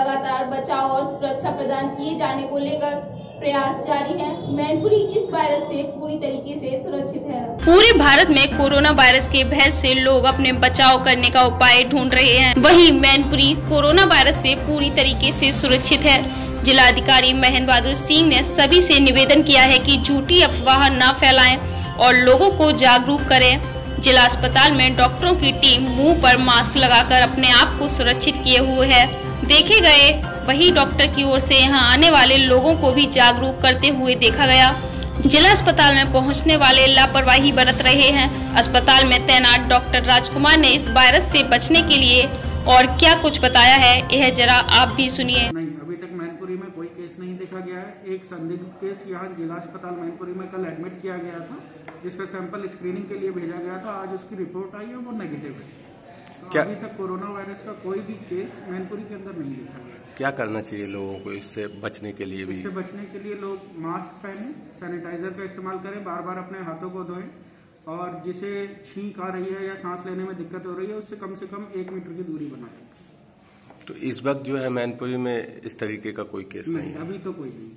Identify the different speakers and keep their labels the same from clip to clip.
Speaker 1: सुरक्षा प्रदान किए जाने को लेकर प्रयास जारी है। मैनपुरी इस वायरस से पूरी तरीके से सुरक्षित है।
Speaker 2: पूरे भारत में कोरोना वायरस के भय से लोग अपने बचाव करने का उपाय ढूंढ रहे हैं। वहीं मैनपुरी कोरोना वायरस से पूरी तरीके से सुरक्षित है। जिलाधिकारी महेंद्र बहादुर सिंह ने सभी से निवेदन किया है कि झूठी अफवाह न फैलाएँ और लोगों को जागरूक करें। जिला अस्पताल में डॉक्टरों की टीम मुँह पर मास्क लगाकर अपने आप को सुरक्षित किए हुए है। देखे गए। वही डॉक्टर की ओर से यहाँ आने वाले लोगों को भी जागरूक करते हुए देखा गया। जिला अस्पताल में पहुँचने वाले लापरवाही बरत रहे हैं। अस्पताल में तैनात डॉक्टर राजकुमार ने इस वायरस से बचने के लिए और क्या कुछ बताया है, यह जरा आप भी सुनिए।
Speaker 3: अभी तक मैनपुरी में कोई केस नहीं देखा गया है। एक संदिग्ध केस यहाँ जिला अस्पताल मैनपुरी में कल एडमिट किया गया था, जिसका सैंपल स्क्रीनिंग के लिए भेजा गया था। आज उसकी रिपोर्ट आई है, वो नेगेटिव है। तो
Speaker 4: क्या-
Speaker 3: अभी तक कोरोना वायरस का कोई भी केस मैनपुरी के अंदर नहीं देखा गया।
Speaker 4: क्या करना चाहिए लोगों को इससे बचने के लिए भी?
Speaker 3: इससे बचने के लिए लोग मास्क पहने सैनिटाइजर का इस्तेमाल करें बार बार अपने हाथों को धोएँ और जिसे छींक आ रही है या सांस लेने में दिक्कत हो रही है उससे कम से कम एक मीटर की दूरी बनाए।
Speaker 4: तो इस वक्त जो है मैनपुरी में इस तरीके का कोई केस नहीं
Speaker 3: नहीं
Speaker 4: है?
Speaker 3: अभी तो कोई नहीं।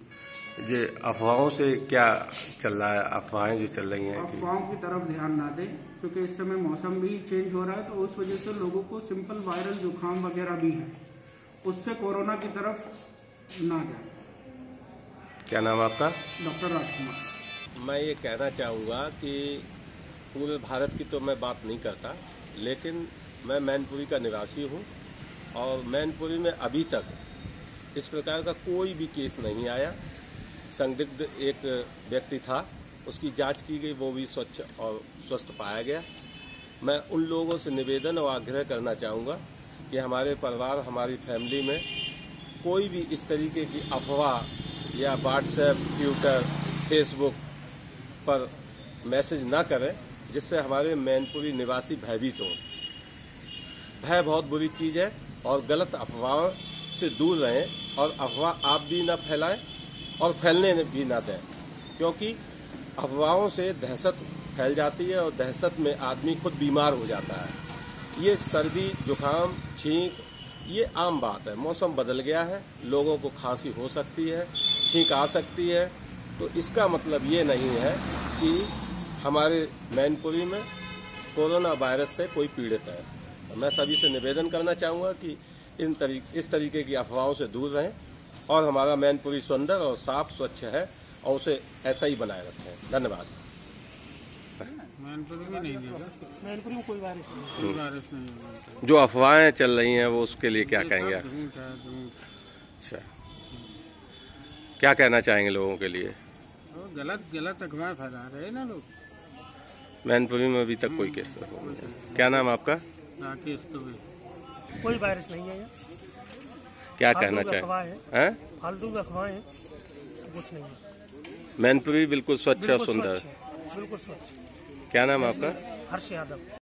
Speaker 4: ये अफवाहों से क्या चल रहा है? अफवाहें जो चल रही हैं
Speaker 3: अफवाहों की तरफ़ ध्यान ना दें क्योंकि इस समय मौसम भी चेंज हो रहा है तो उस वजह से लोगों को सिंपल वायरल जुकाम वगैरह भी है। उससे कोरोना की तरफ़ ना जाए।
Speaker 4: क्या नाम आपका?
Speaker 3: डॉक्टर राजकुमार।
Speaker 5: मैं ये कहना चाहूँगा कि पूरे भारत की तो मैं बात नहीं करता लेकिन मैं मैनपुरी का निवासी हूँ और मैनपुरी में अभी तक इस प्रकार का कोई भी केस नहीं आया। संदिग्ध एक व्यक्ति था, उसकी जाँच की गई, वो भी स्वच्छ और स्वस्थ पाया गया। मैं उन लोगों से निवेदन और आग्रह करना चाहूँगा कि हमारे परिवार, हमारी फैमिली में कोई भी इस तरीके की अफवाह या व्हाट्सएप, ट्विटर, फेसबुक पर मैसेज ना करें, जिससे हमारे मैनपुरी निवासी भयभीत हों। भय बहुत बुरी चीज़ है और गलत अफवाहों से दूर रहें और अफवाह आप भी ना फैलाएँ। और फैलने भी ना दें क्योंकि अफवाहों से दहशत फैल जाती है और दहशत में आदमी खुद बीमार हो जाता है। ये सर्दी जुकाम छींक ये आम बात है। मौसम बदल गया है लोगों को खांसी हो सकती है छींक आ सकती है। तो इसका मतलब ये नहीं है कि हमारे मैनपुरी में कोरोना वायरस से कोई पीड़ित है। मैं सभी से निवेदन करना चाहूँगा कि इन तरी, इस तरीके की अफवाहों से दूर रहें। और हमारा मैनपुरी सुंदर और साफ़ स्वच्छ है और उसे ऐसा ही बनाए रखें धन्यवाद।
Speaker 3: मैनपुरी में नहीं
Speaker 6: मैनपुरी में कोई वायरस नहीं।
Speaker 3: कोई नहीं
Speaker 4: जो अफवाहें चल रही हैं वो उसके लिए क्या कहेंगे? अच्छा। क्या कहना चाहेंगे लोगों के लिए?
Speaker 3: गलत गलत अखबार फैला रहे हैं ना लोग।
Speaker 4: मैनपुरी में अभी तक कोई केस नहीं है क्या नाम आपका?
Speaker 3: राकेश दुबे।
Speaker 6: कोई वायरस नहीं है। यहाँ
Speaker 4: क्या कहना चाहेंगे
Speaker 6: फालतू का अफवाहें कुछ नहीं है।
Speaker 4: मैनपुरी बिल्कुल स्वच्छ और सुंदर।
Speaker 6: बिल्कुल स्वच्छ।
Speaker 4: क्या नाम आपका?
Speaker 6: हर्ष यादव।